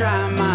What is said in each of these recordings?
try my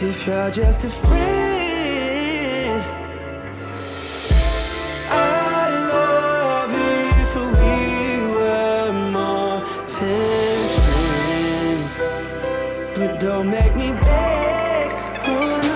If you're just a friend I'd love if we were more than friends. But don't make me beg